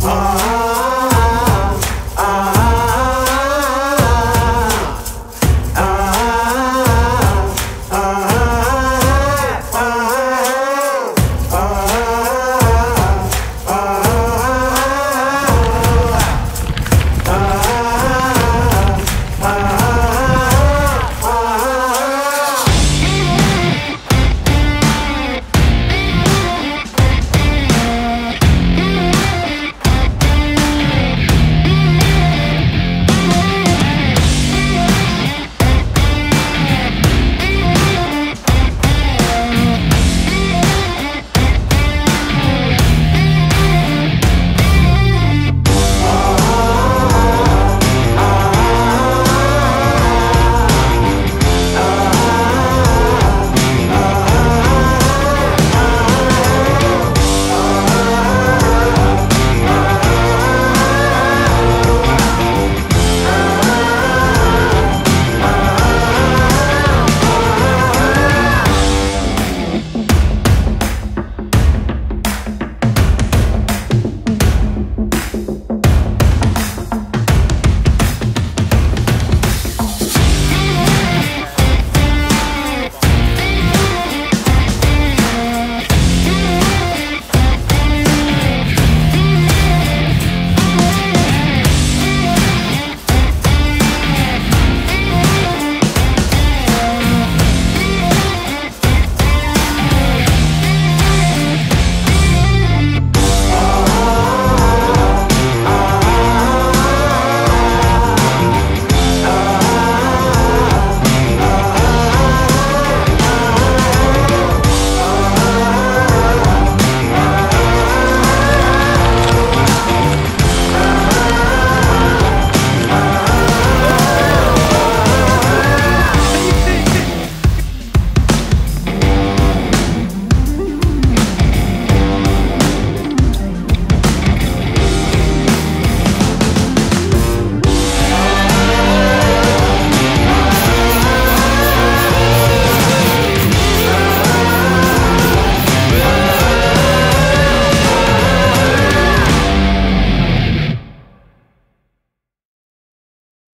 Ah.